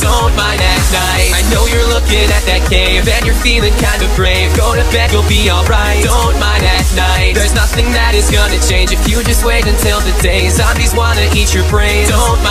Don't mind at night. I know you're looking at that cave And you're feeling kinda brave. Go to bed, you'll be alright. Don't mind at night. There's nothing that is gonna change If you just wait until the day Zombies wanna eat your brains. Don't